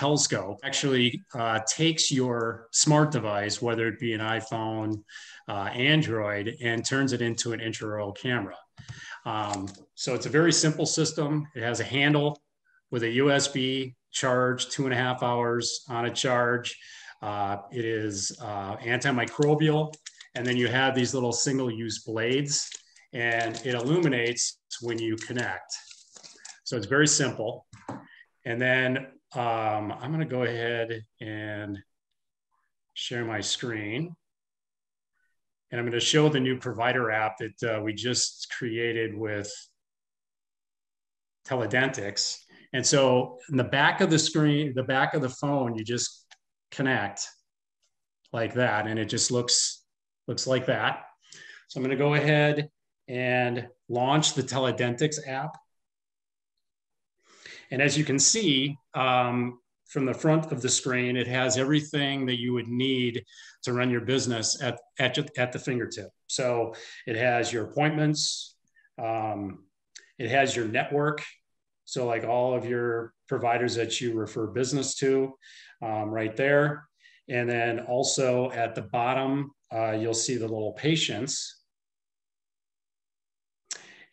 Telescope actually uh, takes your smart device, whether it be an iPhone, uh, Android, and turns it into an intraoral camera. Um, so it's a very simple system. It has a handle with a USB charge, two and a half hours on a charge. Uh, it is uh, antimicrobial. And then you have these little single use blades and it illuminates when you connect. So it's very simple. And then um, I'm going to go ahead and share my screen. And I'm going to show the new provider app that uh, we just created with Teledentix. And so in the back of the screen, the back of the phone, you just connect like that. And it just looks, looks like that. So I'm going to go ahead and launch the Teledentix app. And as you can see um, from the front of the screen, it has everything that you would need to run your business at, at, at the fingertip. So it has your appointments, um, it has your network. So, like all of your providers that you refer business to, um, right there. And then also at the bottom, uh, you'll see the little patients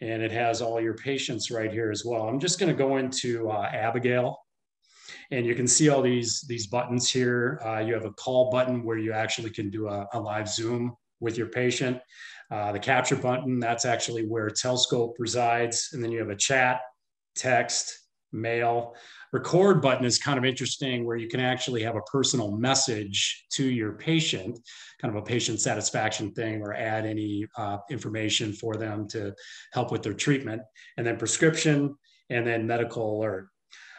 and it has all your patients right here as well. I'm just going to go into uh, Abigail and you can see all these these buttons here. Uh, you have a call button where you actually can do a, a live Zoom with your patient. Uh, the capture button, that's actually where Telescope resides. And then you have a chat, text, mail. Record button is kind of interesting where you can actually have a personal message to your patient, kind of a patient satisfaction thing, or add any uh, information for them to help with their treatment. And then prescription, and then medical alert.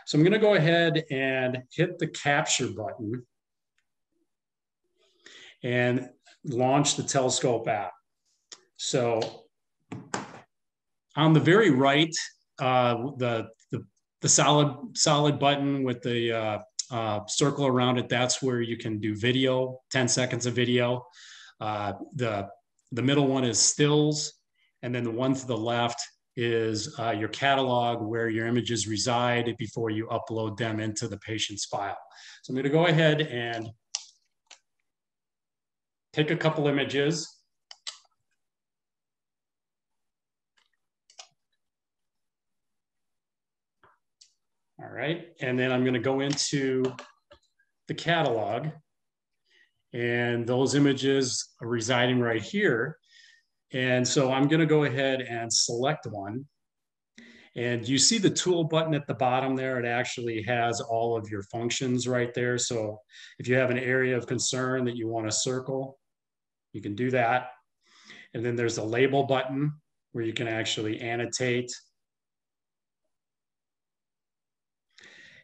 So I'm going to go ahead and hit the capture button and launch the Telescope app. So on the very right, uh, the the solid solid button with the uh, uh, circle around it. That's where you can do video, 10 seconds of video. Uh, the the middle one is stills, and then the one to the left is uh, your catalog where your images reside before you upload them into the patient's file. So I'm going to go ahead and take a couple images All right. And then I'm going to go into the catalog. And those images are residing right here. And so I'm going to go ahead and select one. And you see the tool button at the bottom there. It actually has all of your functions right there. So if you have an area of concern that you want to circle, you can do that. And then there's a label button where you can actually annotate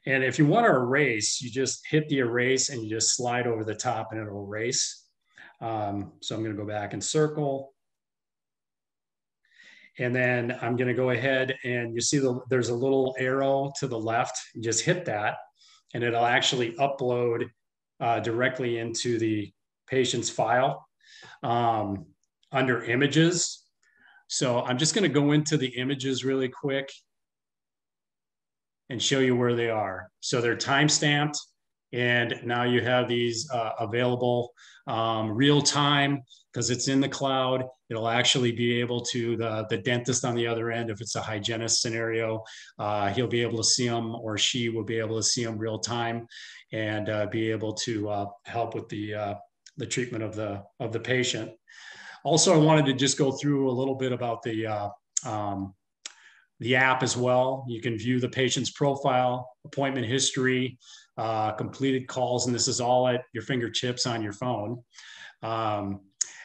And if you want to erase, you just hit the erase and you just slide over the top and it'll erase. Um, so I'm going to go back and circle. And then I'm going to go ahead and you see the, there's a little arrow to the left. You just hit that and it'll actually upload uh, directly into the patient's file um, under images. So I'm just going to go into the images really quick and show you where they are. So they're time stamped, and now you have these uh, available um, real time because it's in the cloud. It'll actually be able to the the dentist on the other end, if it's a hygienist scenario, uh, he'll be able to see them or she will be able to see them real time, and uh, be able to uh, help with the uh, the treatment of the of the patient. Also, I wanted to just go through a little bit about the uh, um, the app as well. You can view the patient's profile, appointment history, uh, completed calls, and this is all at your fingertips on your phone. Um,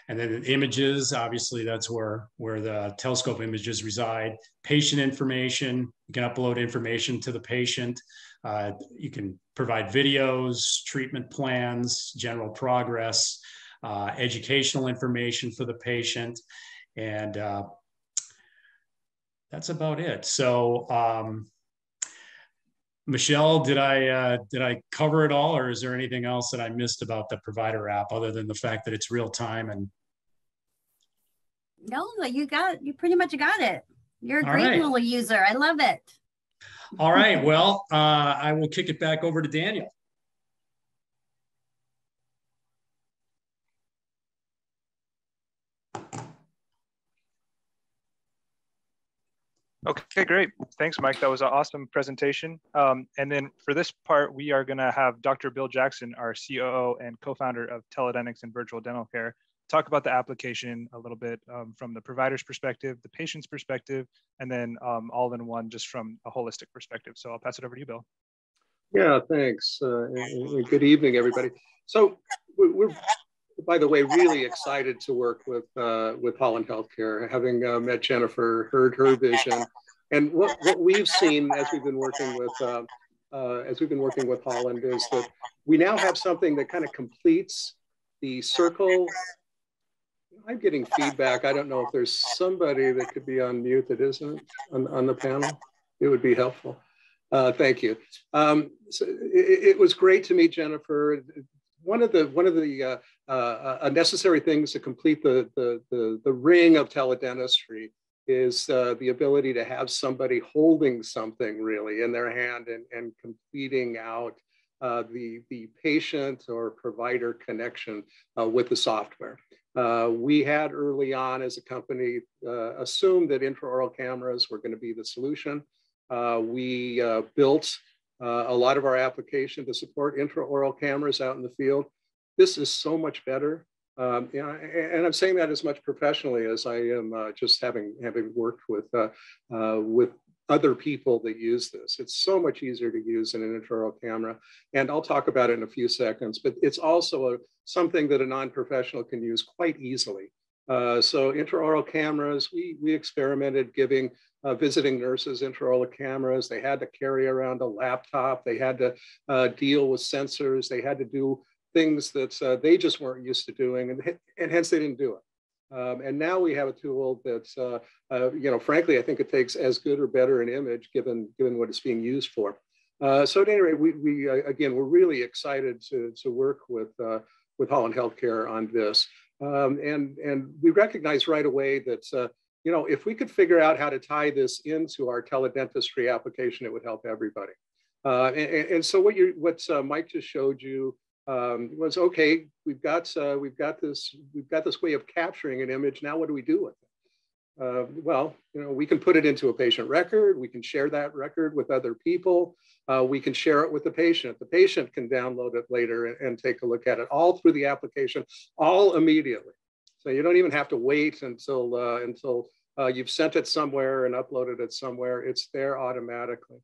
and then the images, obviously, that's where, where the telescope images reside. Patient information, you can upload information to the patient. Uh, you can provide videos, treatment plans, general progress, uh, educational information for the patient, and uh, that's about it. So, um, Michelle, did I uh, did I cover it all, or is there anything else that I missed about the provider app other than the fact that it's real time and? No, you got you pretty much got it. You're a great right. little user. I love it. All right. Well, uh, I will kick it back over to Daniel. Okay, great. Thanks, Mike. That was an awesome presentation. Um, and then for this part, we are going to have Dr. Bill Jackson, our COO and co-founder of Teledentix and Virtual Dental Care, talk about the application a little bit um, from the provider's perspective, the patient's perspective, and then um, all in one just from a holistic perspective. So I'll pass it over to you, Bill. Yeah, thanks. Uh, and good evening, everybody. So we're, by the way, really excited to work with uh, with Holland Healthcare, having uh, met Jennifer, heard her vision, and what, what we've seen as we've been working with uh, uh as we've been working with Holland is that we now have something that kind of completes the circle. I'm getting feedback. I don't know if there's somebody that could be on mute that isn't on, on the panel. It would be helpful. Uh, thank you. Um, so it, it, was great to meet Jennifer one of the one of the uh, uh, uh, necessary things to complete the, the, the, the ring of teledentistry is uh, the ability to have somebody holding something really in their hand and, and completing out uh, the, the patient or provider connection uh, with the software. we had early on as a company assumed that intraoral cameras were going to be the solution. we built uh, a lot of our application to support intraoral cameras out in the field. This is so much better. Um, you know, and I'm saying that as much professionally as I am uh, just having having worked with uh, uh, with other people that use this. It's so much easier to use in an intraoral camera, and I'll talk about it in a few seconds. But it's also a, something that a non-professional can use quite easily. Uh, so intraoral cameras, we we experimented giving uh, visiting nurses intraoral cameras. They had to carry around a laptop. They had to uh, deal with sensors. They had to do things that uh, they just weren't used to doing, and, and hence they didn't do it. Um, and now we have a tool that's, uh, uh, you know, frankly, I think it takes as good or better an image given given what it's being used for. Uh, so at any rate, we, we again, we're really excited to, to work with, with Holland Healthcare on this. Um, and, and we recognize right away that you know, if we could figure out how to tie this into our teledentistry application, it would help everybody. Uh, and, and, so what you what uh, Mike just showed you um, was okay. We've got uh, we've got this we've got this way of capturing an image. Now what do we do with it? Uh, well, you know, we can put it into a patient record. We can share that record with other people. Uh, we can share it with the patient. The patient can download it later and, and take a look at it all through the application, all immediately. So you don't even have to wait until uh, until uh, you've sent it somewhere and uploaded it somewhere. It's there automatically.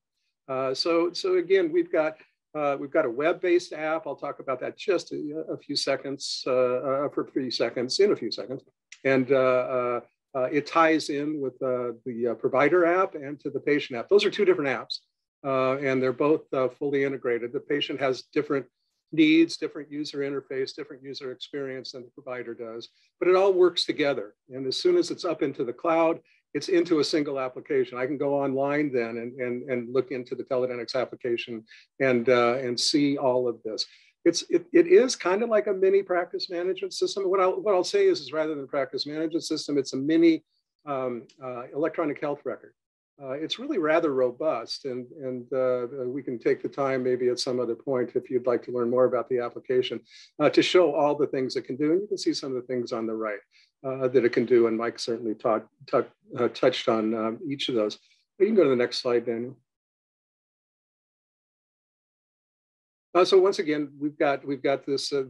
Uh, so so again, we've got uh, we've got a web-based app. I'll talk about that just a, a few seconds uh, uh, for a few seconds in a few seconds, and uh, uh, uh, it ties in with the provider app and to the patient app. Those are two different apps. and they're both fully integrated. The patient has different needs, different user interface, different user experience than the provider does, but it all works together. And as soon as it's up into the cloud, it's into a single application. I can go online then and, and, and look into the Teledentix application and, uh, and see all of this. It's, it, it is kind of like a mini practice management system. What I'll, what I'll say is, is rather than practice management system, it's a mini um, uh, electronic health record uh, it's really rather robust and, and uh, we can take the time maybe at some other point if you'd like to learn more about the application uh, to show all the things it can do. And you can see some of the things on the right uh, that it can do. And Mike certainly uh, touched on um, each of those. But you can go to the next slide, Daniel. Uh, so once again, we've got, we've got this, the,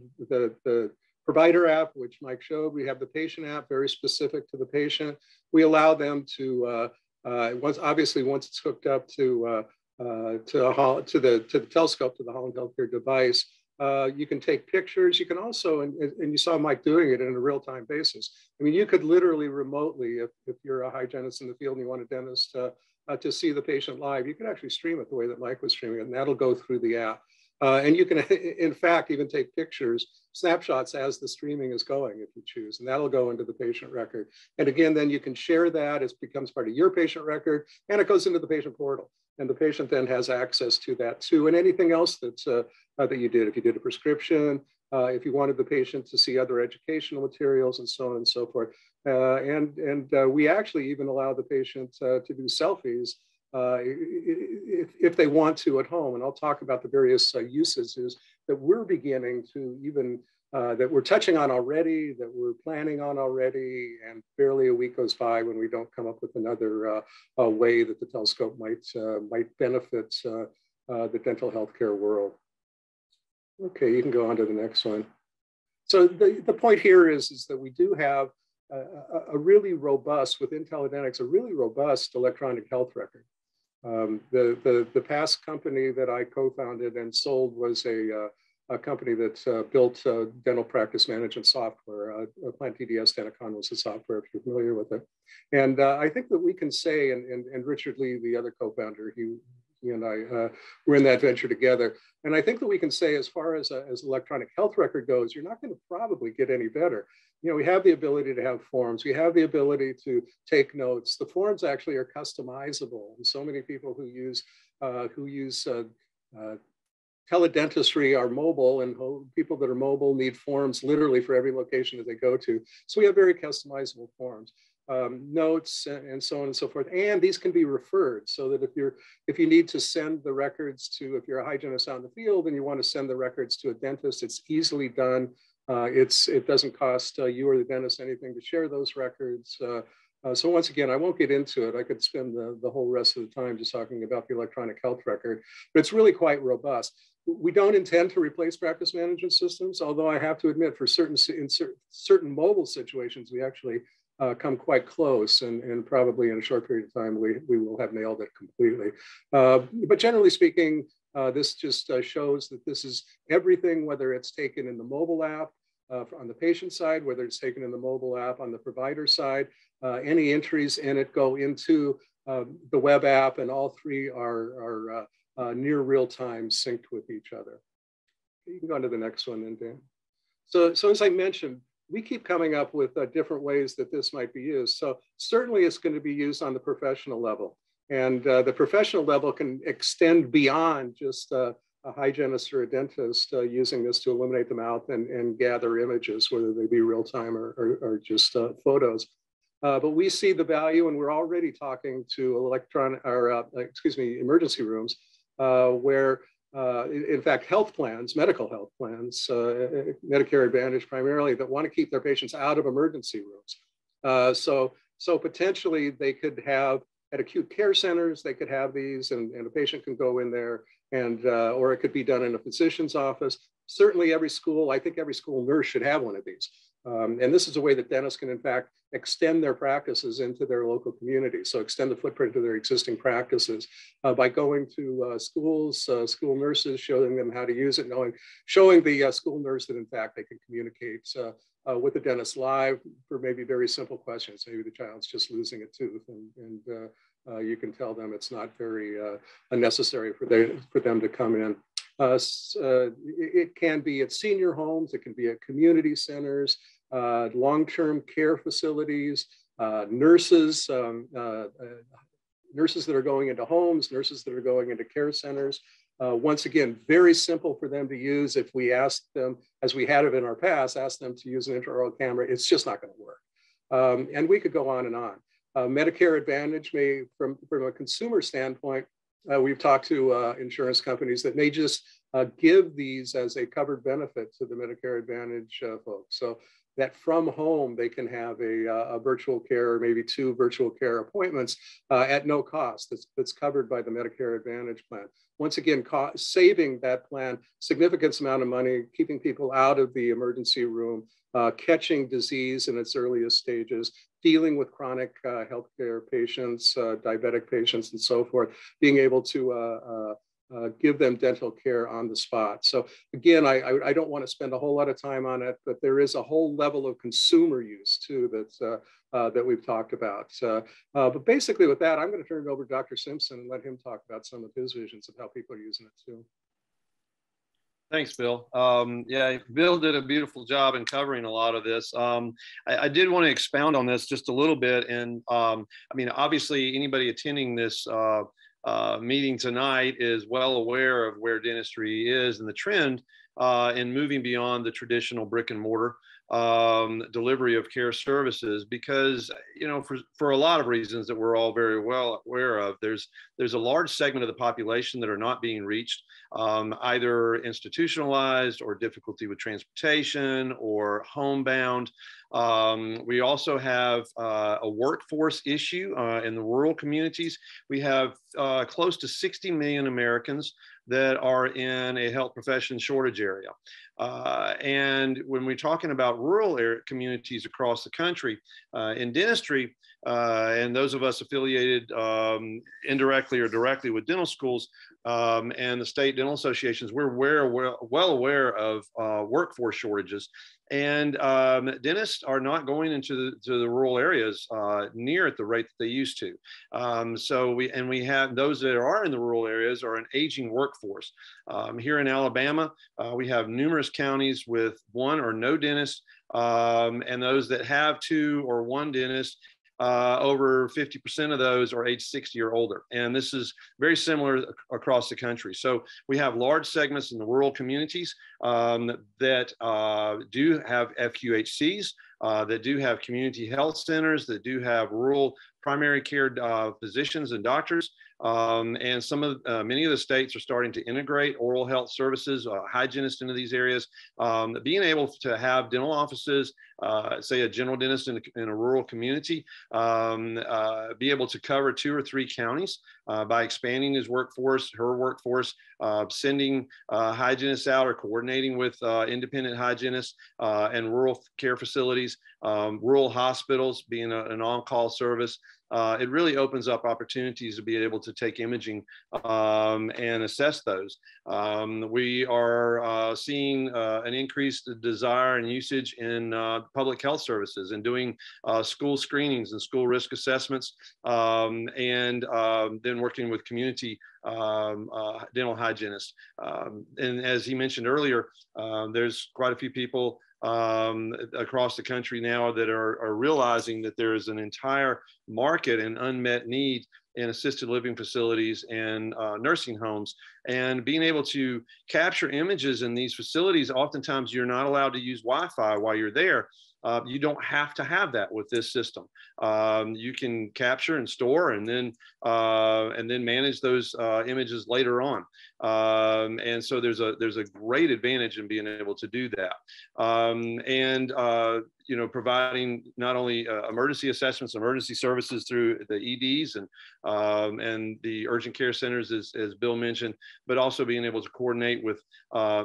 the provider app, which Mike showed. We have the patient app, very specific to the patient. We allow them to uh, once obviously once it's hooked up to uh, uh, to, to the to the telescope to the Holland Healthcare device, uh, you can take pictures. You can also, and, and you saw Mike doing it in a real time basis. I mean, you could literally remotely, if, if you're a hygienist in the field and you want a dentist uh, uh, to see the patient live, you can actually stream it the way that Mike was streaming it, and that'll go through the app. Uh, and you can, in fact, even take pictures, snapshots as the streaming is going if you choose, and that'll go into the patient record. And again, then you can share that. It becomes part of your patient record, and it goes into the patient portal. And the patient then has access to that too, and anything else that's, uh, uh, that you did. If you did a prescription, uh, if you wanted the patient to see other educational materials and so on and so forth. Uh, and and uh, we actually even allow the patient to do selfies uh, if, if they want to at home. And I'll talk about the various uh, uses that we're beginning to even, uh, that we're touching on already, that we're planning on already, and barely a week goes by when we don't come up with another uh, way that the telescope might, uh, might benefit uh, the dental healthcare world. Okay, you can go on to the next one. So the, the point here is, is that we do have a, a, really robust, within Teledentix, a really robust electronic health record. Um, the, the, the past company that I co-founded and sold was a, uh, a company that uh, built uh, dental practice management software. Uh, Planet DDS Denticon was the software, if you're familiar with it. And uh, I think that we can say, and, and, and Richard Lee, the other co-founder, he, he and I uh, were in that venture together. And I think that we can say, as far as, uh, as electronic health record goes, you're not going to probably get any better. You know, we have the ability to have forms. We have the ability to take notes. The forms actually are customizable. And so many people who use, who use uh, teledentistry are mobile and people that are mobile need forms literally for every location that they go to. So we have very customizable forms um, notes and so on and so forth. And these can be referred so that if you're if you need to send the records to if you're a hygienist out the field and you want to send the records to a dentist, it's easily done. Uh, it's it doesn't cost uh, you or the dentist anything to share those records. Uh, uh, so once again, I won't get into it. I could spend the, the whole rest of the time just talking about the electronic health record, but it's really quite robust. We don't intend to replace practice management systems, although I have to admit for certain, in certain mobile situations, we actually uh, come quite close and, and probably in a short period of time we, we will have nailed it completely. Uh, but generally speaking, uh, this just uh, shows that this is everything, whether it's taken in the mobile app uh, on the patient side, whether it's taken in the mobile app on the provider side, uh, any entries in it go into the web app and all three are, are near real time synced with each other. You can go on to the next one then, Dan. So, so as I mentioned, we keep coming up with uh, different ways that this might be used. So certainly it's going to be used on the professional level. And uh, the professional level can extend beyond just uh, a hygienist or a dentist uh, using this to illuminate the mouth and, and gather images, whether they be real time or, or, or just uh, photos. Uh, but we see the value, and we're already talking to electron, or excuse me, emergency rooms, where uh, in fact, health plans, medical health plans, uh, Medicare Advantage primarily, that want to keep their patients out of emergency rooms. Uh, so, so potentially they could have at acute care centers, they could have these and, and a patient can go in there and, uh, or it could be done in a physician's office. Certainly every school, I think every school nurse should have one of these. Um, and this is a way that dentists can, in fact, extend their practices into their local community. So extend the footprint of their existing practices uh, by going to uh, schools, uh, school nurses, showing them how to use it, knowing, showing the uh, school nurse that, in fact, they can communicate uh, uh, with the dentist live for maybe very simple questions. Maybe the child's just losing a tooth and, and you can tell them it's not very unnecessary for, they, for them to come in. it can be at senior homes, it can be at community centers, uh, long-term care facilities, uh, nurses, um, uh, nurses that are going into homes, nurses that are going into care centers. Uh, once again, very simple for them to use. If we ask them, as we had it in our past, ask them to use an intraoral camera, it's just not going to work. Um, and we could go on and on. Uh, Medicare Advantage may, from, from a consumer standpoint, uh, we've talked to insurance companies that may just give these as a covered benefit to the Medicare Advantage folks. So that from home they can have a, uh, a virtual care or maybe two virtual care appointments uh, at no cost that's, that's covered by the Medicare Advantage plan. Once again, saving that plan significant amount of money, keeping people out of the emergency room, uh, catching disease in its earliest stages, dealing with chronic uh, healthcare patients, uh, diabetic patients, and so forth, being able to uh, uh, give them dental care on the spot. So again, I, I, I, don't want to spend a whole lot of time on it, but there is a whole level of consumer use too that, uh, uh, that we've talked about. Uh, uh, but basically with that, I'm going to turn it over to Dr. Simpson and let him talk about some of his visions of how people are using it too. Thanks, Bill. Um, yeah, Bill did a beautiful job in covering a lot of this. Um, I, I, did want to expound on this just a little bit. And um, I mean, obviously, anybody attending this uh, meeting tonight is well aware of where dentistry is and the trend uh, in moving beyond the traditional brick and mortar. Um, delivery of care services because you know for, for a lot of reasons that we're all very well aware of there's there's a large segment of the population that are not being reached um, either institutionalized or difficulty with transportation or homebound um, we also have uh, a workforce issue uh, in the rural communities. We have uh, close to 60 million Americans that are in a health profession shortage area. Uh, and when we're talking about rural area, communities across the country, uh, in dentistry, uh, and those of us affiliated um, indirectly or directly with dental schools um, and the state dental associations, we're aware, well, well aware of uh, workforce shortages. And um, dentists are not going into the, to the rural areas uh, near at the rate that they used to. Um, so we and we have those that are in the rural areas are an aging workforce. Um, here in Alabama, uh, we have numerous counties with one or no dentist, um, and those that have two or one dentist uh, over 50% of those are age 60 or older. And this is very similar across the country. So we have large segments in the rural communities um, that uh, do have FQHCs, uh, that do have community health centers, that do have rural primary care uh, physicians and doctors. Um, and some of uh, many of the states are starting to integrate oral health services, uh, hygienists into these areas. Um, being able to have dental offices, uh, say a general dentist in a, in a rural community, um, uh, be able to cover two or three counties uh, by expanding his workforce, her workforce, sending hygienists out or coordinating with independent hygienists and rural care facilities, um, rural hospitals being a, an on-call service uh, it really opens up opportunities to be able to take imaging um, and assess those. Um, we are uh, seeing uh, an increased desire and usage in uh, public health services and doing uh, school screenings and school risk assessments, um, and um, then working with community um, uh, dental hygienists. Um, and as he mentioned earlier, there's quite a few people um, across the country now that are, are realizing that there is an entire market and unmet need in assisted living facilities and uh, nursing homes. And being able to capture images in these facilities, oftentimes you're not allowed to use Wi Fi while you're there. Uh, you don't have to have that with this system. Um, you can capture and store and then uh, and then manage those uh, images later on. Um, and so there's a there's a great advantage in being able to do that. Um, and uh, you know, providing not only uh, emergency assessments, emergency services through the EDs and um, and the urgent care centers, as, as Bill mentioned, but also being able to coordinate with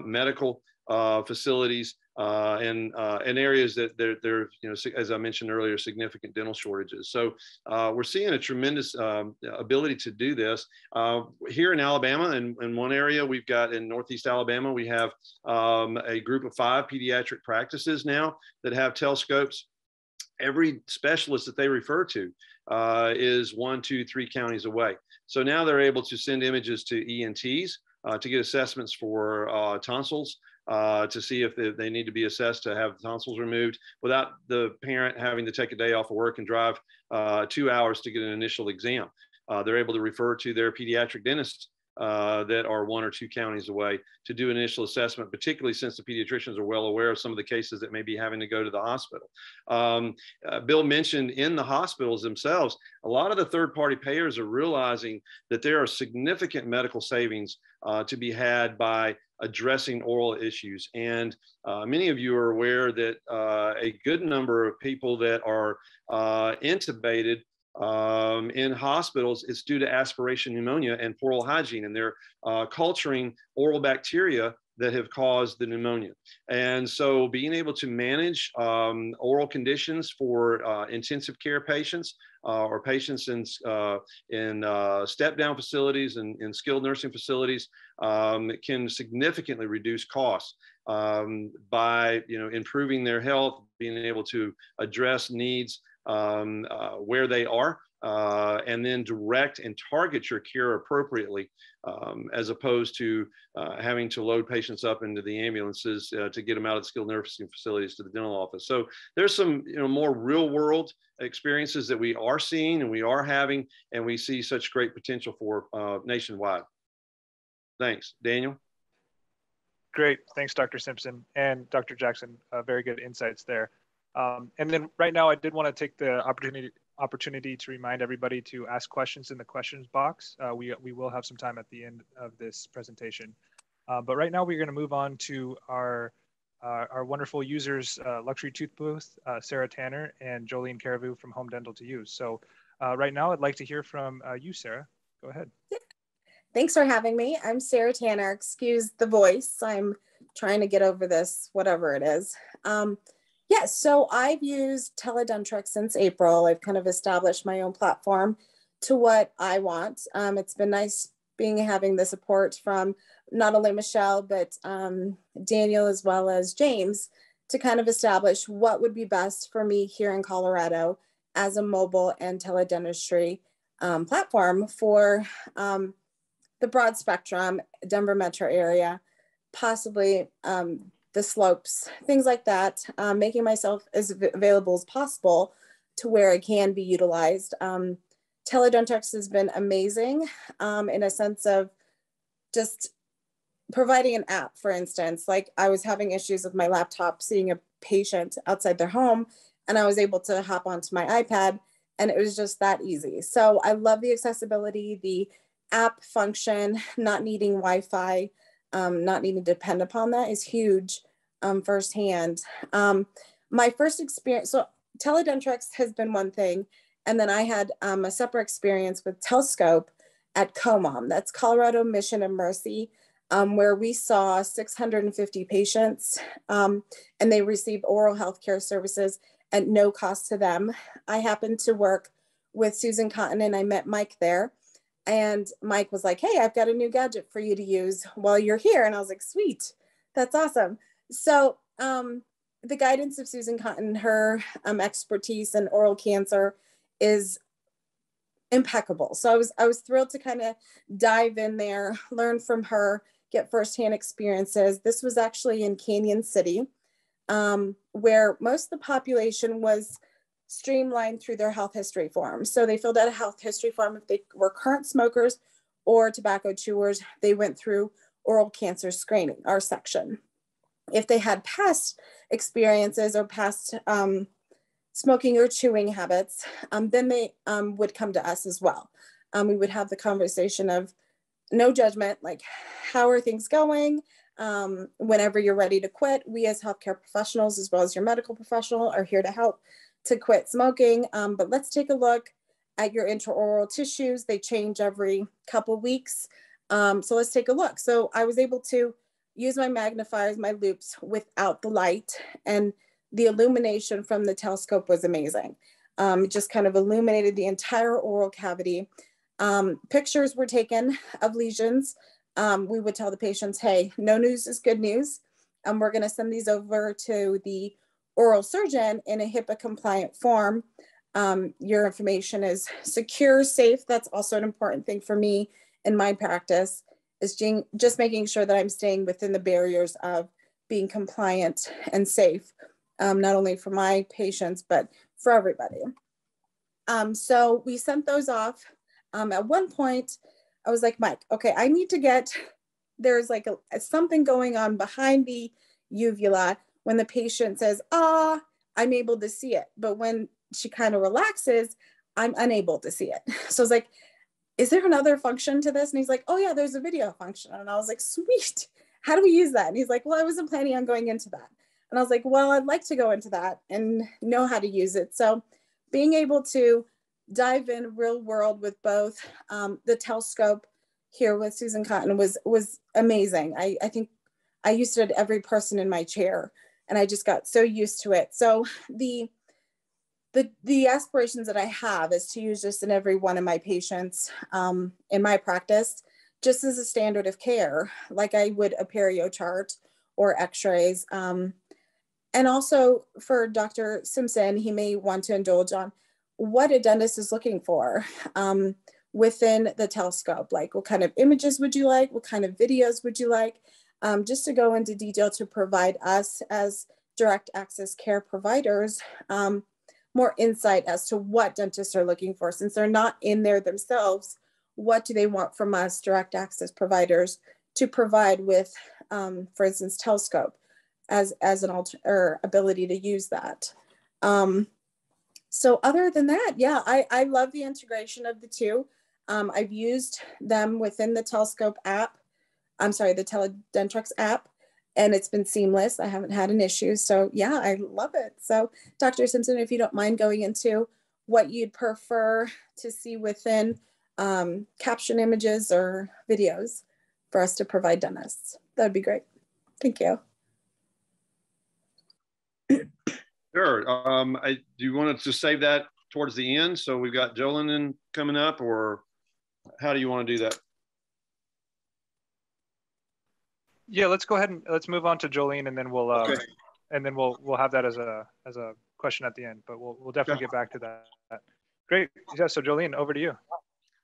medical uh, facilities uh, and uh, and areas that there there you know as I mentioned earlier significant dental shortages. So uh, we're seeing a tremendous um, ability to do this uh, here in Alabama. And in, in one area we've got in Northeast Alabama we have um, a group of five pediatric practices now that have telescopes. Every specialist that they refer to uh, is one, two, three counties away. So now they're able to send images to ENTs. Uh, to get assessments for uh, tonsils, uh, to see if they, they, need to be assessed to have tonsils removed without the parent having to take a day off of work and drive uh, two hours to get an initial exam. Uh, they're able to refer to their pediatric dentist uh, that are one or two counties away to do an initial assessment, particularly since the pediatricians are well aware of some of the cases that may be having to go to the hospital. Um, uh, Bill mentioned in the hospitals themselves, a lot of the third party payers are realizing that there are significant medical savings uh, to be had by addressing oral issues. And uh, many of you are aware that uh, a good number of people that are uh, intubated um, in hospitals is due to aspiration pneumonia and oral hygiene, and they're uh, culturing oral bacteria that have caused the pneumonia. And so being able to manage um, oral conditions for uh, intensive care patients uh, or patients in, uh, in uh, step down facilities and in skilled nursing facilities um, can significantly reduce costs um, by you know, improving their health, being able to address needs um, uh, where they are uh, and then direct and target your care appropriately, um, as opposed to uh, having to load patients up into the ambulances uh, to get them out of the skilled nursing facilities to the dental office. So there's some you know more real world experiences that we are seeing and we are having, and we see such great potential for uh, nationwide. Thanks, Daniel. Great. Thanks, Dr. Simpson and Dr. Jackson. Uh, very good insights there. Um, and then right now, I did want to take the opportunity opportunity to remind everybody to ask questions in the questions box. Uh, we, we will have some time at the end of this presentation. Uh, but right now, we're going to move on to our uh, our wonderful users, uh, Luxury Tooth Booth, uh, Sarah Tanner, and Joleyn Carriveau from Home Dental to Use. So right now, I'd like to hear from you, Sarah. Go ahead. Thanks for having me. I'm Sarah Tanner. Excuse the voice. I'm trying to get over this, whatever it is. Um, yeah, so I've used Teledentix since April. I've kind of established my own platform to what I want. Um, it's been nice being having the support from not only Michelle, but um, Daniel as well as James to kind of establish what would be best for me here in Colorado as a mobile and teledentistry um, platform for um, the broad spectrum, Denver metro area, possibly um, the slopes, things like that, um, making myself as available as possible to where it can be utilized. Um, Teledentix has been amazing um, in a sense of just providing an app, for instance, like I was having issues with my laptop seeing a patient outside their home, and I was able to hop onto my iPad, and it was just that easy. So I love the accessibility, the app function, not needing Wi Fi, um, not needing to depend upon that is huge um, firsthand. Um, my first experience, so Teledentix has been one thing, and then I had um, a separate experience with Telscope at COMOM, that's Colorado Mission of Mercy um, where we saw 650 patients um, and they received oral health care services at no cost to them. I happened to work with Susan Cotton and I met Mike there. And Mike was like, Hey, I've got a new gadget for you to use while you're here. And I was like, Sweet, that's awesome. So, um, the guidance of Susan Cotton, her um, expertise in oral cancer is impeccable. So I was I was thrilled to kind of dive in there, learn from her, get firsthand experiences. This was actually in Cañon City, um, where most of the population was streamlined through their health history form. So they filled out a health history form if they were current smokers or tobacco chewers. They went through oral cancer screening, our section. If they had past experiences or past um, smoking or chewing habits, um, then they um, would come to us as well. Um, we would have the conversation of no judgment, like how are things going? Um, whenever you're ready to quit, we as healthcare professionals, as well as your medical professional, are here to help to quit smoking. Um, but let's take a look at your intraoral tissues. They change every couple weeks. Um, so let's take a look. So I was able to use my magnifiers, my loupes without the light, and the illumination from the telescope was amazing. Um, it just kind of illuminated the entire oral cavity um, pictures were taken of lesions. Um, we would tell the patients, hey, no news is good news. And we're going to send these over to the oral surgeon in a HIPAA compliant form. Um, your information is secure, safe. That's also an important thing for me in my practice is just making sure that I'm staying within the barriers of being compliant and safe, um, not only for my patients, but for everybody. Um, so we sent those off um, at one point, I was like, Mike, okay, I need to get, there's like a, something going on behind the uvula when the patient says, ah, I'm able to see it. But when she kind of relaxes, I'm unable to see it. So I was like, is there another function to this? And he's like, oh yeah, there's a video function. And I was like, sweet, how do we use that? And he's like, well, I wasn't planning on going into that. And I was like, well, I'd like to go into that and know how to use it. So being able to dive in real world with both. Um, the telescope here with Susan Cotton was was amazing. I, I think I used it every person in my chair and I just got so used to it. So the the the aspirations that I have is to use this in every one of my patients um, in my practice, just as a standard of care, like I would a perio chart or X-rays. Um, and also for Dr. Simpson, he may want to indulge on what a dentist is looking for um, within the telescope. Like, what kind of images would you like? What kind of videos would you like? Um, just to go into detail to provide us as direct access care providers um, more insight as to what dentists are looking for. Since they're not in there themselves, what do they want from us, direct access providers, to provide with um, for instance, Telescope as, as an alter ability to use that. Um, so other than that, yeah, I, I love the integration of the two. Um, I've used them within the Telescope app. I'm sorry, the Teledentix app, and it's been seamless. I haven't had an issue. So yeah, I love it. So Dr. Simpson, if you don't mind going into what you'd prefer to see within um, caption images or videos for us to provide dentists, that would be great. Thank you. Sure. Um, I, do you want to save that towards the end? So we've got Joleyn coming up, or how do you want to do that? Yeah, let's go ahead and let's move on to Joleyn, and then we'll uh, okay. and then we'll we'll have that as a as a question at the end. But we'll we'll definitely get back to that. Great. Yeah. So Joleyn, over to you.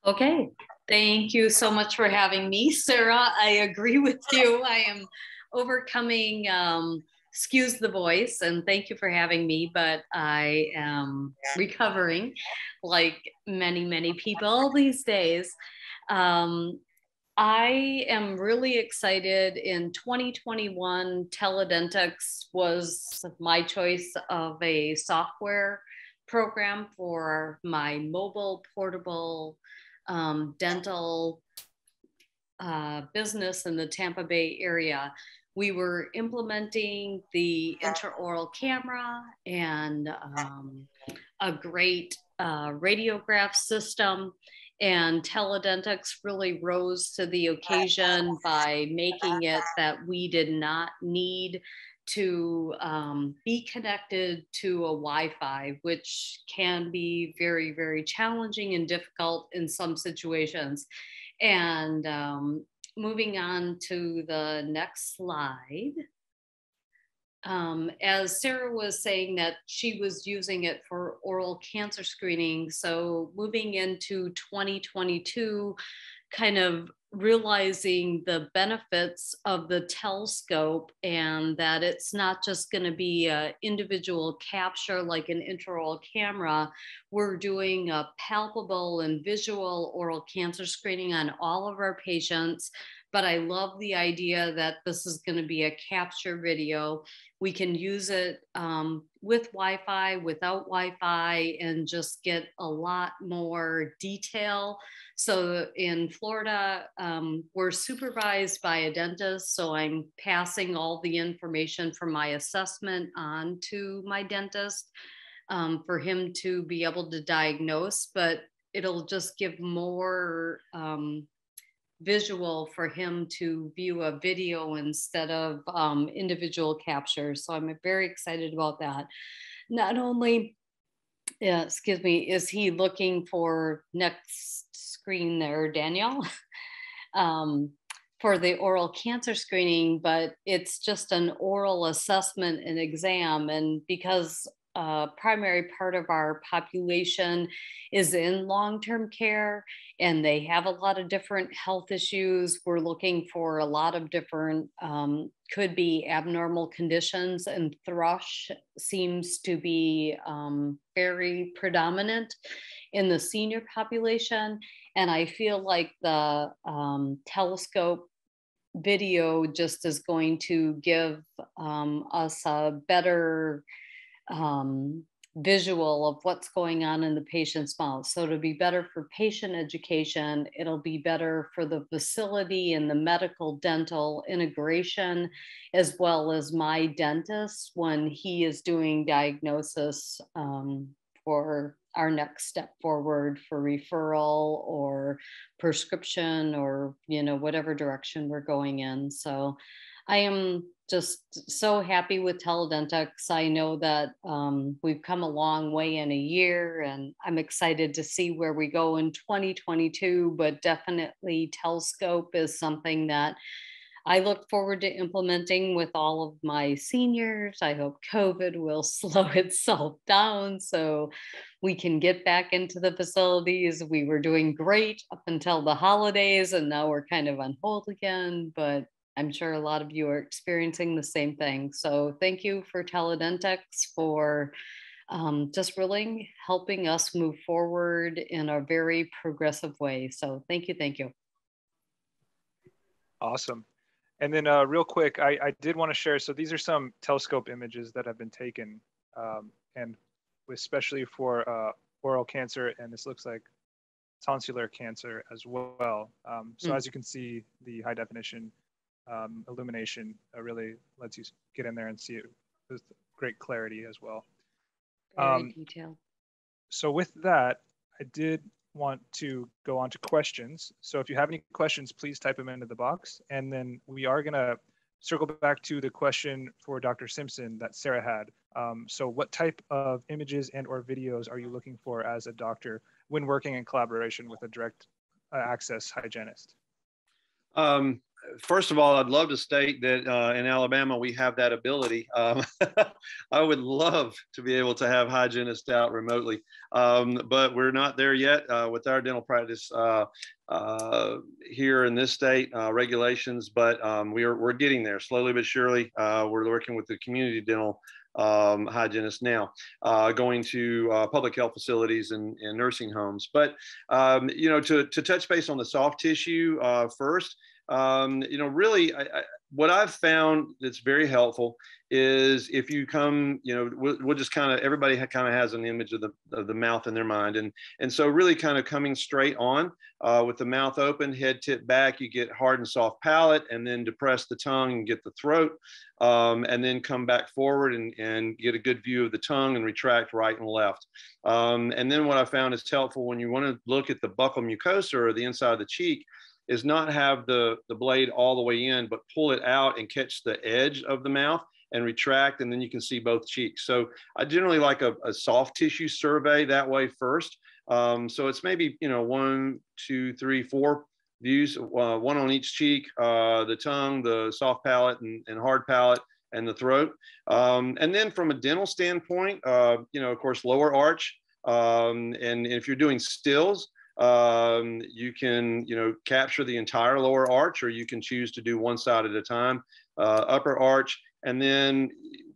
Okay. Thank you so much for having me, Sarah. I agree with you. I am overcoming. Um, excuse the voice and thank you for having me but i am recovering like many many people these days um, I am really excited. In 2021, Teledentix was my choice of a software program for my mobile portable um, dental uh, business in the Tampa Bay area. We were implementing the intraoral camera and um, a great uh, radiograph system and Teledentix really rose to the occasion by making it that we did not need to um, be connected to a Wi-Fi, which can be very, very challenging and difficult in some situations. And um, moving on to the next slide um, as Sarah was saying that she was using it for oral cancer screening. So moving into 2022, kind of realizing the benefits of the telescope and that it's not just going to be an individual capture like an intraoral camera. We're doing a palpable and visual oral cancer screening on all of our patients but I love the idea that this is going to be a capture video. We can use it um, with Wi Fi, without Wi Fi, and just get a lot more detail. So in Florida, um, we're supervised by a dentist. So I'm passing all the information from my assessment on to my dentist um, for him to be able to diagnose. But it'll just give more um, visual for him to view a video instead of um, individual captures. So I'm very excited about that. Not only, uh, excuse me, is he looking for next screen there, Danielle, um, for the oral cancer screening, but it's just an oral assessment and exam. And because a primary part of our population is in long term care and they have a lot of different health issues. We're looking for a lot of different, um, could be abnormal conditions, and thrush seems to be um, very predominant in the senior population. And I feel like the um, telescope video just is going to give um, us a better um, visual of what's going on in the patient's mouth. So it'll be better for patient education. It'll be better for the facility and the medical dental integration, as well as my dentist when he is doing diagnosis um, for our next step forward for referral or prescription or you know whatever direction we're going in so i am just so happy with Teledentix. I know that um, we've come a long way in a year, and I'm excited to see where we go in 2022. But definitely, Telescope is something that I look forward to implementing with all of my seniors. I hope COVID will slow itself down so we can get back into the facilities. We were doing great up until the holidays, and now we're kind of on hold again. But I'm sure a lot of you are experiencing the same thing. So thank you for Teledentix for um, just really helping us move forward in a very progressive way. So thank you, thank you. Awesome. And then uh, real quick, I, I did want to share, so these are some telescope images that have been taken um, and especially for uh, oral cancer, and this looks like tonsillar cancer as well. Um, so mm. as you can see, the high definition um, illumination uh, really lets you get in there and see it with great clarity as well. Very um, detailed. So with that, I did want to go on to questions. So if you have any questions, please type them into the box. And then we are gonna circle back to the question for Dr. Simpson that Sarah had. Um, so what type of images and or videos are you looking for as a doctor when working in collaboration with a direct uh, access hygienist? Um, first of all, I'd love to state that uh, in Alabama we have that ability. Um, I would love to be able to have hygienists out remotely, um, but we're not there yet uh, with our dental practice uh, uh here in this state uh, regulations. But um, we are we're getting there slowly but surely. Uh, we're working with the community dental. Um, hygienists now, going to public health facilities and, and nursing homes. But um, you know, to, to touch base on the soft tissue first, um, you know, really, I, I, what I've found that's very helpful is if you come, you know, we'll, we'll just kind of everybody kind of has an image of the of the mouth in their mind, and and so really kind of coming straight on uh, with the mouth open, head tip back, you get hard and soft palate, and then depress the tongue and get the throat, um, and then come back forward and and get a good view of the tongue and retract right and left. Um, and then what I found is helpful when you want to look at the buccal mucosa or the inside of the cheek is not have the, the blade all the way in, but pull it out and catch the edge of the mouth and retract, and then you can see both cheeks. So I generally like a, a soft tissue survey that way first. Um, so it's maybe, you know, one, two, three, four views, uh, one on each cheek, uh, the tongue, the soft palate and, and hard palate, and the throat. Um, and then from a dental standpoint, uh, you know, of course, lower arch. Um, and if you're doing stills, um, you can, you know, capture the entire lower arch, or you can choose to do one side at a time, uh, upper arch, and then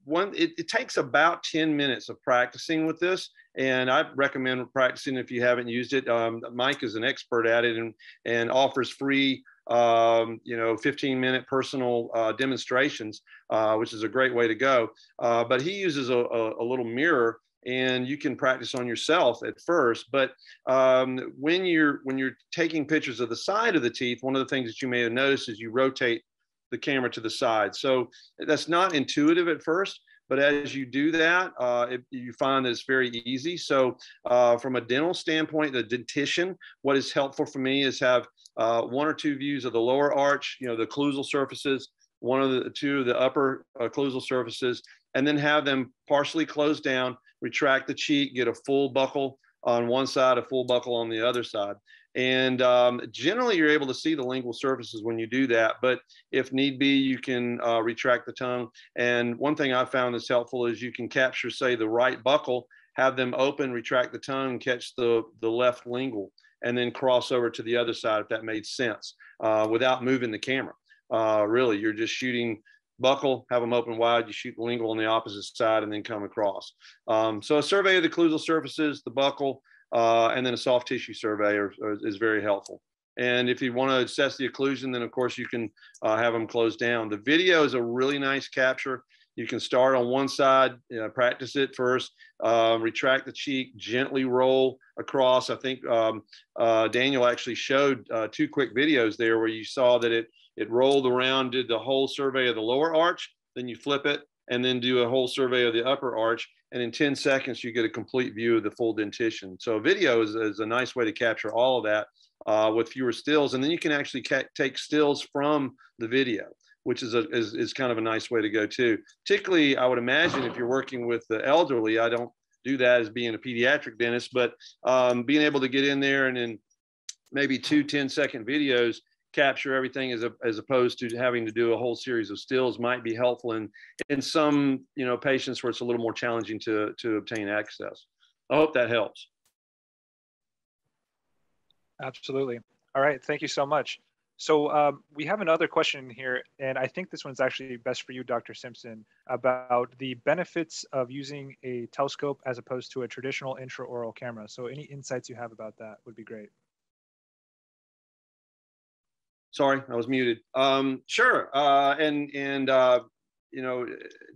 one. It, it, takes about 10 minutes of practicing with this, and I recommend practicing if you haven't used it. Um, Mike is an expert at it and and offers free. Um, you know, 15 minute personal uh, demonstrations, uh, which is a great way to go. Uh, but he uses a, a, a little mirror and you can practice on yourself at first but um, when you're when you're taking pictures of the side of the teeth one of the things that you may have noticed is you rotate the camera to the side. So that's not intuitive at first but as you do that uh, it, you find that it's very easy. So uh, from a dental standpoint the dentition what is helpful for me is have uh, one or two views of the lower arch you know the occlusal surfaces one of the two of the upper occlusal surfaces and then have them partially closed down retract the cheek, get a full buccal on one side, a full buccal on the other side. And um, generally, you're able to see the lingual surfaces when you do that. But if need be, you can uh, retract the tongue. And one thing I found that's helpful is you can capture, say, the right buccal, have them open, retract the tongue, catch the, the left lingual, and then cross over to the other side if that made sense uh, without moving the camera. Uh, really, you're just shooting buccal, have them open wide, you shoot the lingual on the opposite side and then come across. Um, so a survey of the occlusal surfaces, the buccal, uh, and then a soft tissue survey are, are, is very helpful. And if you want to assess the occlusion, then of course you can uh, have them closed down. The video is a really nice capture. You can start on one side, you know, practice it first, uh, retract the cheek, gently roll across. I think um, uh, Daniel actually showed uh, two quick videos there where you saw that it it rolled around, did the whole survey of the lower arch, then you flip it and then do a whole survey of the upper arch. And in 10 seconds, you get a complete view of the full dentition. So video is, is a nice way to capture all of that uh, with fewer stills. And then you can actually take stills from the video, which is, a, is, is kind of a nice way to go too. Particularly, I would imagine if you're working with the elderly, I don't do that as being a pediatric dentist, but um, being able to get in there and in maybe two 10 second videos, capture everything as, a, as opposed to having to do a whole series of stills might be helpful in, in some you know, patients where it's a little more challenging to, to obtain access. I hope that helps. Absolutely. All right, thank you so much. So um, we have another question here, and I think this one's actually best for you, Dr. Simpson, about the benefits of using a telescope as opposed to a traditional intraoral camera. So any insights you have about that would be great. Sorry, I was muted. Um, sure, uh, and and uh, you know,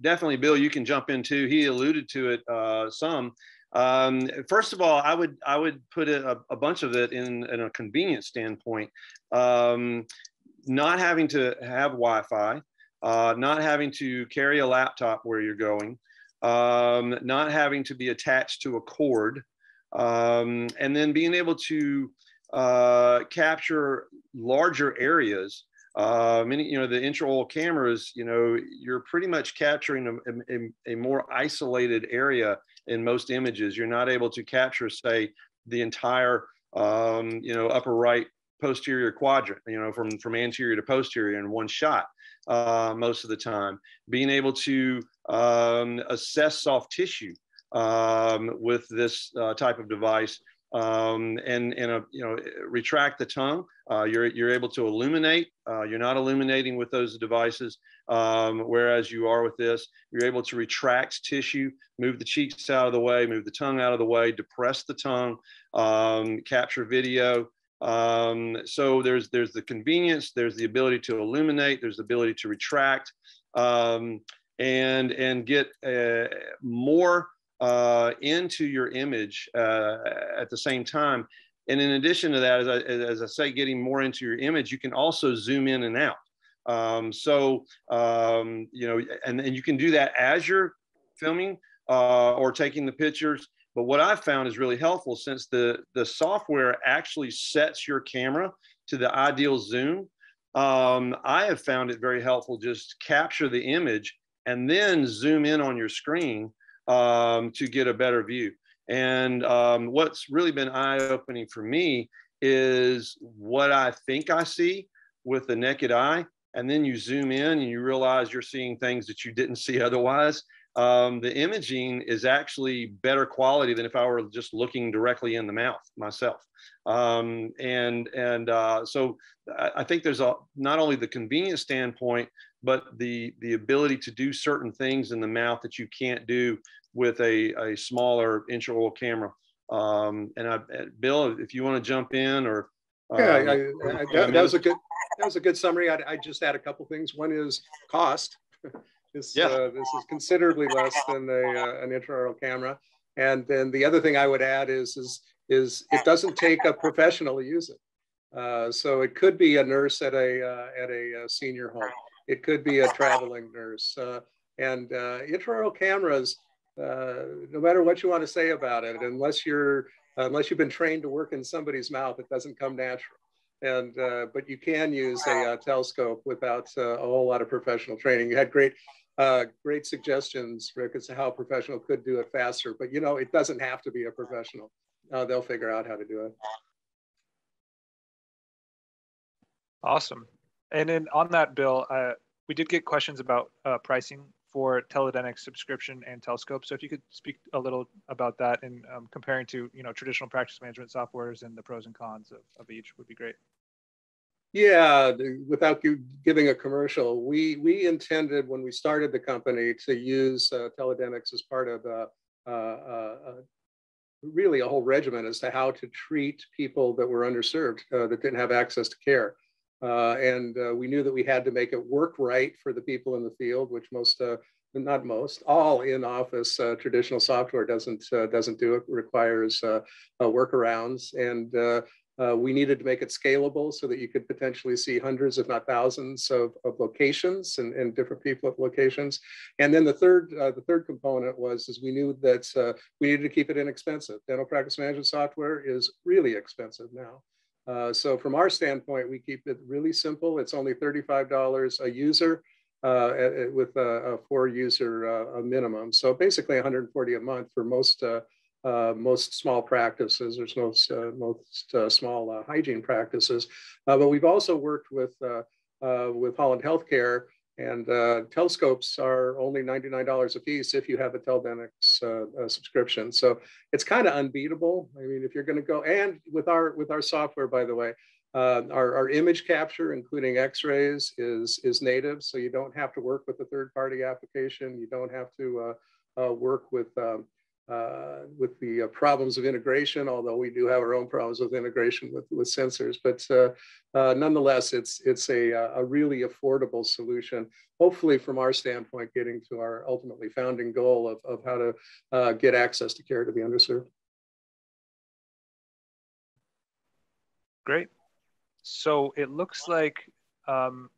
definitely, Bill, you can jump in too. He alluded to it uh, some. Um, first of all, I would I would put a, a bunch of it in, in a convenience standpoint. Um, not having to have Wi-Fi, uh, not having to carry a laptop where you're going, um, not having to be attached to a cord, um, and then being able to uh, capture larger areas. Uh, many, you know, the intraoral cameras, you know, you're pretty much capturing a, a, a, more isolated area in most images. You're not able to capture, say, the entire, um, you know, upper right posterior quadrant, you know, from, from anterior to posterior in one shot uh, most of the time. Being able to um, assess soft tissue um, with this uh, type of device um, and, and a, you know, retract the tongue. Uh, you're, you're able to illuminate. Uh, you're not illuminating with those devices, um, whereas you are with this. You're able to retract tissue, move the cheeks out of the way, move the tongue out of the way, depress the tongue, um, capture video. Um, so there's there's the convenience, there's the ability to illuminate, there's the ability to retract, um, and and get uh, more uh, into your image uh, at the same time. And in addition to that, as I, as I say, getting more into your image, you can also zoom in and out. Um, so, um, you know, and, and you can do that as you're filming uh, or taking the pictures. But what I've found is really helpful since the, the software actually sets your camera to the ideal zoom. Um, I have found it very helpful just capture the image and then zoom in on your screen um, to get a better view. And um, what's really been eye opening for me is what I think I see with the naked eye. And then you zoom in and you realize you're seeing things that you didn't see otherwise. Um, the imaging is actually better quality than if I were just looking directly in the mouth myself. Um, and and uh, so I, I, think there's a not only the convenience standpoint, but the the ability to do certain things in the mouth that you can't do with a, a smaller intraoral camera. Um, and I, Bill, if you want to jump in or um, yeah, I, I, that, that, was a good that was a good summary. I, I just add a couple things. One is cost. this yeah. uh, this is considerably less than a, uh, an intraoral camera. And then the other thing I would add is is is it doesn't take a professional to use it. Uh, so it could be a nurse at a uh, at a uh, senior home. It could be a traveling nurse. Uh, and uh, intraoral cameras, uh, no matter what you want to say about it, unless you're unless you've been trained to work in somebody's mouth, it doesn't come natural. And uh, but you can use a uh, telescope without uh, a whole lot of professional training. You had great great suggestions, Rick, as to how a professional could do it faster. But you know, it doesn't have to be a professional. they'll figure out how to do it. Awesome. And then on that, Bill, uh, we did get questions about uh, pricing for Teledentix subscription and telescope. So if you could speak a little about that and um, comparing to you know traditional practice management softwares and the pros and cons of, of each would be great. Yeah, without you giving a commercial, we we intended when we started the company to use uh, Teledentix as part of a, uh, uh, really a whole regimen as to how to treat people that were underserved uh, that didn't have access to care. Uh, and uh, we knew that we had to make it work right for the people in the field, which most, uh, not most, all in office uh, traditional software doesn't uh, doesn't do. It requires workarounds, and we needed to make it scalable so that you could potentially see hundreds, if not thousands, of, of locations and, and different people at locations. And then the third the third component was is we knew that we needed to keep it inexpensive. Dental practice management software is really expensive now. Uh, so from our standpoint, we keep it really simple. It's only $35 a user uh, with a, a, four user uh, a minimum. So basically 140 a month for most uh, uh, most small practices. There's most most small hygiene practices, but we've also worked with with Holland Healthcare and uh, telescopes are only $99 a piece if you have a Teledentix uh, uh, subscription. So it's kind of unbeatable. I mean, if you're going to go, and with our with our software, by the way, uh, our, our image capture, including X-rays, is is native. So you don't have to work with a third-party application. You don't have to uh, uh, work with um, uh, with the uh, problems of integration, although we do have our own problems with integration with, with sensors. But uh, uh nonetheless, it's, it's a, a really affordable solution, hopefully from our standpoint, getting to our ultimately founding goal of, of how to uh, get access to care to the underserved. Great. So it looks like, um,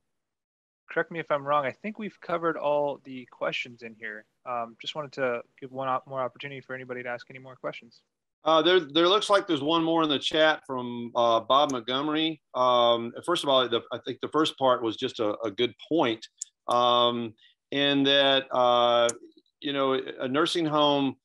correct me if I'm wrong, I think we've covered all the questions in here. Um, just wanted to give one op more opportunity for anybody to ask any more questions. Uh, there, there looks like there's one more in the chat from uh, Bob Montgomery. Um, first of all, the, I think the first part was just a, a good point, um, in that uh, you know a nursing home,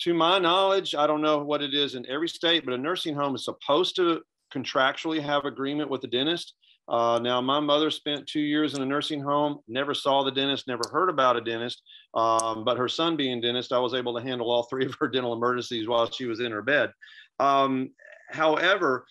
to my knowledge, I don't know what it is in every state, but a nursing home is supposed to contractually have agreement with the dentist. Uh, now, my mother spent two years in a nursing home, never saw the dentist, never heard about a dentist. Um, but her son being dentist, I was able to handle all three of her dental emergencies while she was in her bed. Um, however,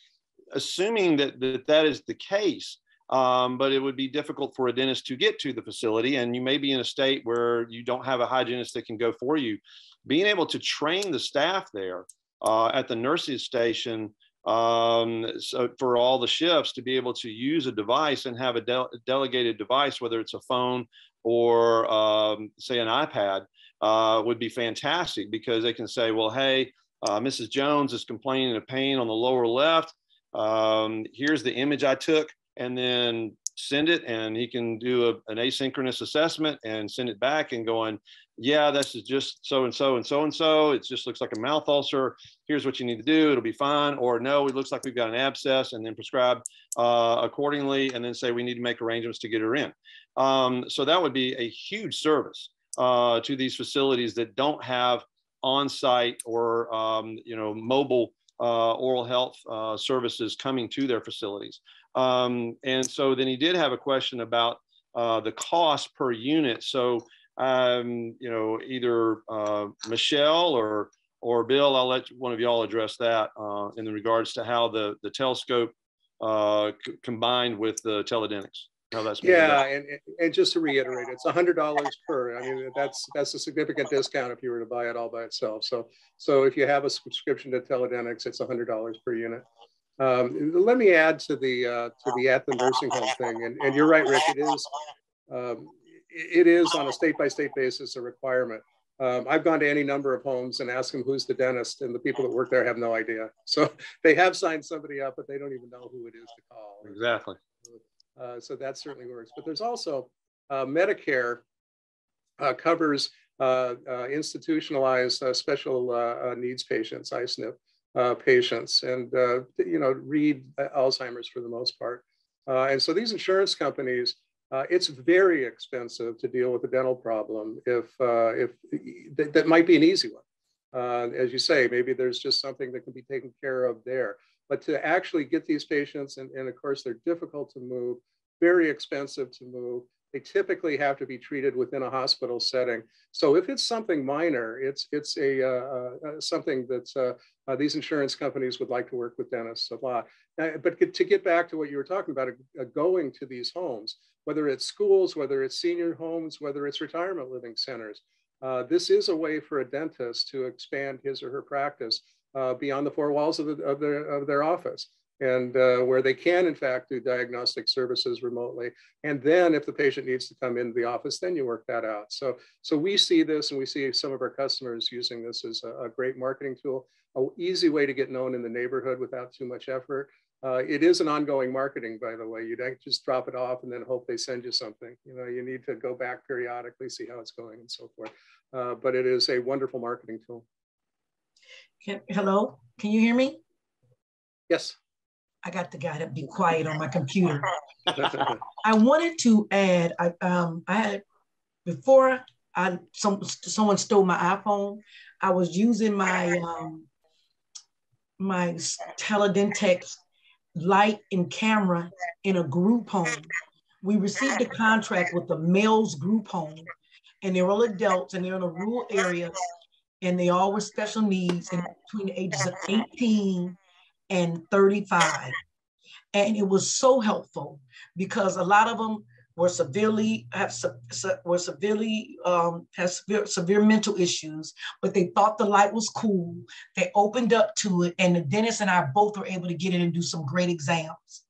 assuming that, that that is the case, um, but it would be difficult for a dentist to get to the facility, and you may be in a state where you don't have a hygienist that can go for you. Being able to train the staff there uh, at the nurses station um, so for all the shifts to be able to use a device and have a de- delegated device, whether it's a phone or um, say an iPad, uh, would be fantastic because they can say, well, hey, uh, Mrs. Jones is complaining of pain on the lower left. Um, here's the image I took, and then send it, and he can do a, an asynchronous assessment and send it back and going, yeah, this is just so and so and so and so. It just looks like a mouth ulcer. Here's what you need to do. It'll be fine. Or no, it looks like we've got an abscess, and then prescribe uh, accordingly, and then say we need to make arrangements to get her in. Um, so that would be a huge service uh, to these facilities that don't have on-site or um, you know mobile uh, oral health uh, services coming to their facilities. Um, and so then he did have a question about uh, the cost per unit. So um, you know, either uh, Michelle or or Bill, I'll let one of y'all address that uh, in regards to how the the telescope uh, combined with the Teledentix. How that's yeah, and, and just to reiterate, it's hundred dollars per. I mean, that's that's a significant discount if you were to buy it all by itself. So so if you have a subscription to Teledentix, it's hundred dollars per unit. Um, let me add to the uh, to the at the nursing home thing, and, and you're right, Rick. It is um, it is on a state by state basis a requirement. Um, I've gone to any number of homes and asked them who's the dentist, and the people that work there have no idea. So they have signed somebody up, but they don't even know who it is to call. Exactly. Uh, so that certainly works. But there's also uh, Medicare uh, covers uh, uh, institutionalized uh, special needs patients, ISNP patients, and you know read Alzheimer's for the most part. and so these insurance companies uh, it's very expensive to deal with a dental problem if, uh, if th that might be an easy one. Uh, as you say, maybe there's just something that can be taken care of there. But to actually get these patients, and, and of course they're difficult to move, very expensive to move, they typically have to be treated within a hospital setting. So if it's something minor, it's it's a uh, uh, something that uh, uh, these insurance companies would like to work with dentists a lot. Uh, but to get back to what you were talking about, uh, going to these homes, whether it's schools, whether it's senior homes, whether it's retirement living centers, this is a way for a dentist to expand his or her practice beyond the four walls of, the, of, their, of their office and uh, where they can, in fact, do diagnostic services remotely. And then if the patient needs to come into the office, then you work that out. So, so we see this and we see some of our customers using this as a, a great marketing tool, an easy way to get known in the neighborhood without too much effort. Uh, it is an ongoing marketing, by the way. You don't just drop it off and then hope they send you something. You know, you need to go back periodically, see how it's going and so forth. Uh, but it is a wonderful marketing tool. Hello, can you hear me? Yes. I got the guy to be quiet on my computer. I wanted to add, I, um, I had, before I, some, someone stole my iPhone, I was using my, um, my Teledentix light and camera in a group home. We received a contract with the males group home and they're all adults and they're in a rural area and they all were special needs and between the ages of 18 and 35. And it was so helpful because a lot of them were severely have were severely um, has severe, severe mental issues, but they thought the light was cool. They opened up to it, and the dentist and I both were able to get in and do some great exams.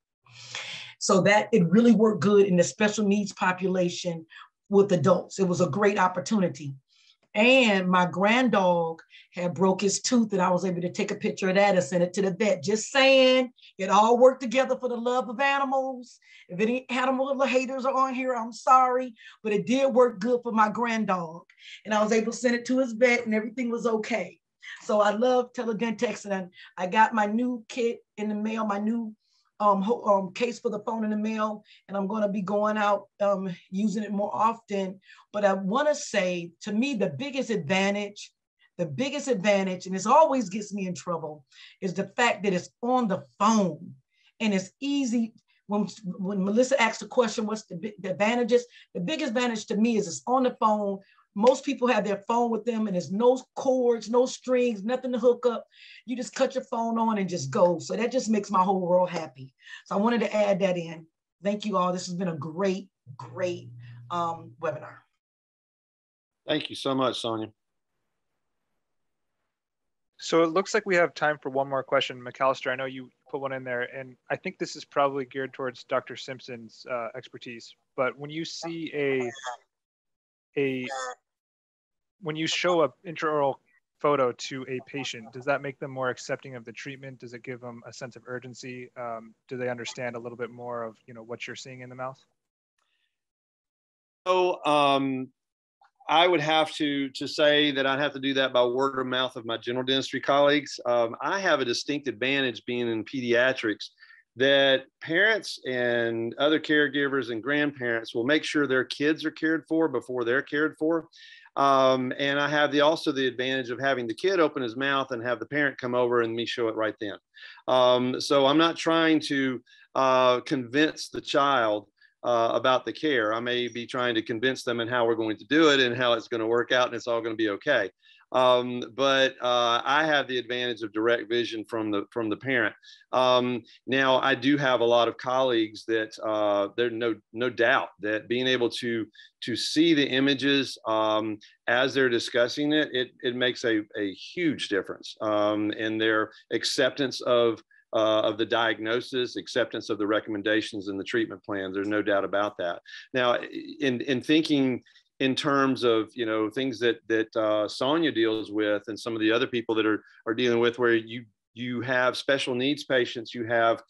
So that it really worked good in the special needs population with adults. It was a great opportunity. And my grand dog had broke his tooth, and I was able to take a picture of that and send it to the vet. Just saying, it all worked together for the love of animals. If any animal haters are on here, I'm sorry, but it did work good for my grand dog. And I was able to send it to his vet, and everything was okay. So I love Teledentix, and I got my new kit in the mail, my new um, um, case for the phone in the mail, and I'm going to be going out um, using it more often. But I want to say, to me, the biggest advantage, the biggest advantage, and this always gets me in trouble, is the fact that it's on the phone and it's easy. When, when Melissa asked the question, what's the, the advantages? The biggest advantage to me is it's on the phone most people have their phone with them and there's no cords, no strings, nothing to hook up. You just cut your phone on and just go. So that just makes my whole world happy. So I wanted to add that in. Thank you all. This has been a great, great um, webinar. Thank you so much, Sonia. So it looks like we have time for one more question. McAllister, I know you put one in there, and I think this is probably geared towards Dr. Simpson's uh, expertise. But when you see a a when you show a intraoral photo to a patient, does that make them more accepting of the treatment? Does it give them a sense of urgency? Um, do they understand a little bit more of you know what you're seeing in the mouth? So um, I would have to to say that I'd have to do that by word of mouth of my general dentistry colleagues. Um, I have a distinct advantage being in pediatrics that parents and other caregivers and grandparents will make sure their kids are cared for before they're cared for. Um, and I have the also the advantage of having the kid open his mouth and have the parent come over and me show it right then. Um, so I'm not trying to uh, convince the child uh, about the care. I may be trying to convince them and how we're going to do it and how it's going to work out and it's all going to be okay. Um, but uh, I have the advantage of direct vision from the from the parent. Um, now I do have a lot of colleagues that uh, there's no no doubt that being able to to see the images um, as they're discussing it, it it makes a, a huge difference um, in their acceptance of uh, of the diagnosis, acceptance of the recommendations and the treatment plans. There's no doubt about that. Now, in, in thinking in terms of you know things that that uh, Sonia deals with and some of the other people that are are dealing with where you you have special needs patients, you have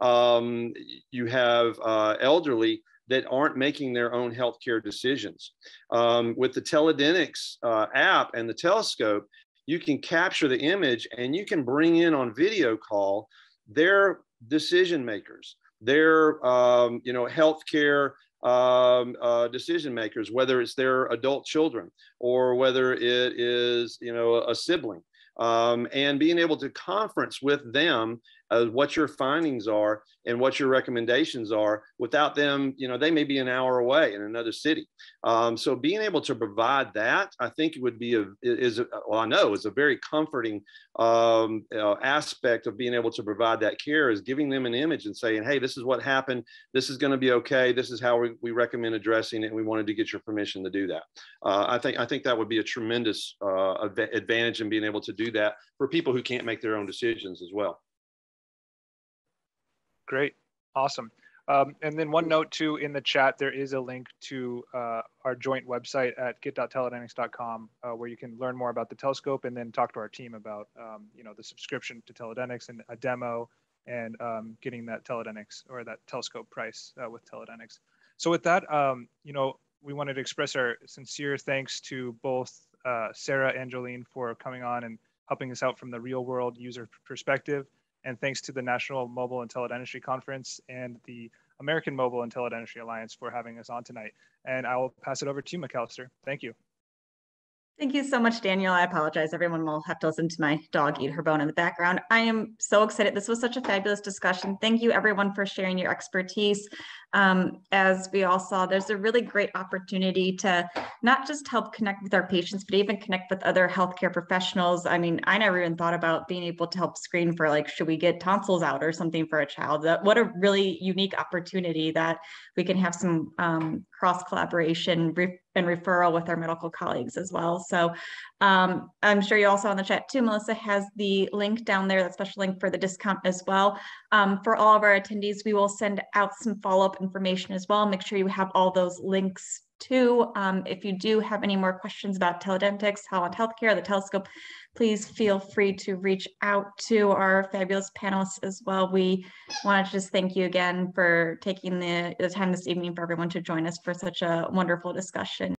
um, you have uh, elderly that aren't making their own healthcare decisions. Um, with the Teledentix uh, app and the telescope, you can capture the image and you can bring in on video call their decision makers, their um, you know healthcare um, uh, decision makers, whether it's their adult children or whether it is, you know, a sibling, um, and being able to conference with them uh, what your findings are and what your recommendations are without them you know they may be an hour away in another city. Um, so being able to provide that i think it would be a is a, well i know is a very comforting um, uh, aspect of being able to provide that care is giving them an image and saying hey this is what happened. This is going to be okay. This is how we, we recommend addressing it. And we wanted to get your permission to do that. Uh, i think i think that would be a tremendous uh, advantage in being able to do that for people who can't make their own decisions as well Great, awesome. Um, and then one note too, in the chat, there is a link to uh, our joint website at get.teledentix.com uh, where you can learn more about the telescope and then talk to our team about, um, you know, the subscription to Teledentix and a demo and um, getting that Teledentix or that telescope price uh, with Teledentix. So with that, um, you know, we wanted to express our sincere thanks to both uh, Sarah and Joleyn for coming on and helping us out from the real world user perspective. And thanks to the National Mobile and Teledentistry Conference and the American Mobile and Teledentistry Alliance for having us on tonight. And I will pass it over to you, McAllister. Thank you. Thank you so much, Daniel. I apologize. Everyone will have to listen to my dog eat her bone in the background. I am so excited. This was such a fabulous discussion. Thank you everyone for sharing your expertise. Um, as we all saw, there's a really great opportunity to not just help connect with our patients, but even connect with other healthcare professionals. I mean, I never even thought about being able to help screen for like, should we get tonsils out or something for a child? That, what a really unique opportunity that we can have some um, cross collaboration and referral with our medical colleagues as well. So um, I'm sure you also on the chat too, Melissa has the link down there, that special link for the discount as well. Um, for all of our attendees, we will send out some follow-up information as well. Make sure you have all those links too. Um, if you do have any more questions about Teledentix, Holland Healthcare, the telescope, please feel free to reach out to our fabulous panelists as well. We want to just thank you again for taking the, the time this evening for everyone to join us for such a wonderful discussion.